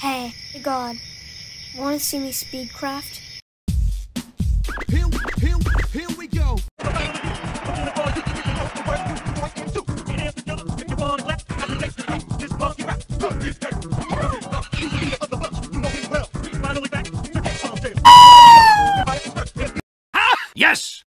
Hey, God, want to see me speedcraft? Here, here, here we go. yes!